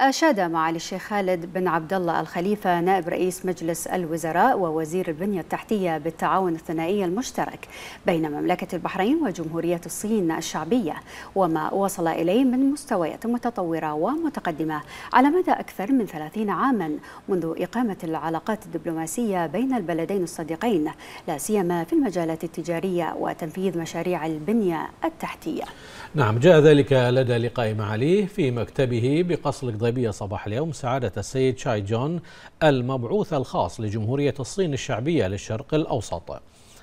أشاد معالي الشيخ خالد بن عبد الله الخليفة نائب رئيس مجلس الوزراء ووزير البنية التحتية بالتعاون الثنائي المشترك بين مملكة البحرين وجمهورية الصين الشعبية وما وصل إليه من مستويات متطورة ومتقدمة على مدى أكثر من 30 عاما منذ إقامة العلاقات الدبلوماسية بين البلدين الصديقين لا سيما في المجالات التجارية وتنفيذ مشاريع البنية التحتية. نعم جاء ذلك لدى لقاء معاليه في مكتبه بقصر القضيبية صباح اليوم سعادة السيد شاي جون المبعوث الخاص لجمهورية الصين الشعبية للشرق الأوسط.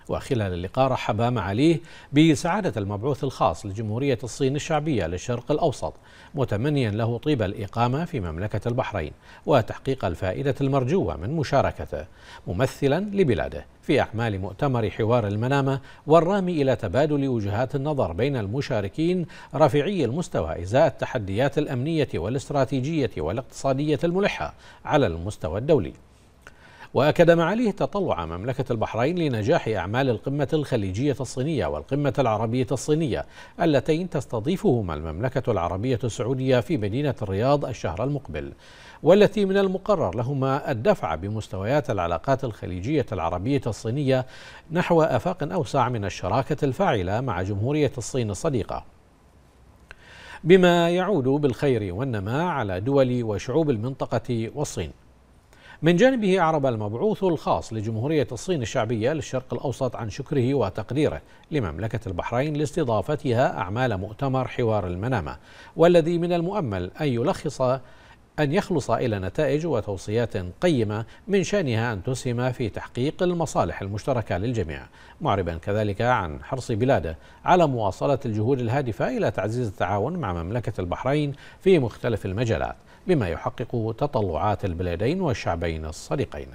وخلال اللقاء رحب معاليه بسعادة المبعوث الخاص لجمهورية الصين الشعبية للشرق الأوسط متمنيا له طيب الإقامة في مملكة البحرين وتحقيق الفائدة المرجوة من مشاركته ممثلا لبلاده. في أعمال مؤتمر حوار المنامة والرامي إلى تبادل وجهات النظر بين المشاركين رفيعي المستوى إزاء التحديات الأمنية والاستراتيجية والاقتصادية الملحة على المستوى الدولي. وأكد معاليه تطلع مملكة البحرين لنجاح أعمال القمة الخليجية الصينية والقمة العربية الصينية اللتين تستضيفهما المملكة العربية السعودية في مدينة الرياض الشهر المقبل. والتي من المقرر لهما الدفع بمستويات العلاقات الخليجية العربية الصينية نحو آفاق أوسع من الشراكة الفاعلة مع جمهورية الصين الصديقة. بما يعود بالخير والنماء على دول وشعوب المنطقة والصين. من جانبه أعرب المبعوث الخاص لجمهورية الصين الشعبية للشرق الأوسط عن شكره وتقديره لمملكة البحرين لاستضافتها أعمال مؤتمر حوار المنامة والذي من المؤمل أن يلخص أن يخلص إلى نتائج وتوصيات قيمة من شأنها أن تسهم في تحقيق المصالح المشتركة للجميع. معربا كذلك عن حرص بلاده على مواصلة الجهود الهادفة إلى تعزيز التعاون مع مملكة البحرين في مختلف المجالات. بما يحقق تطلعات البلدين والشعبين الصديقين.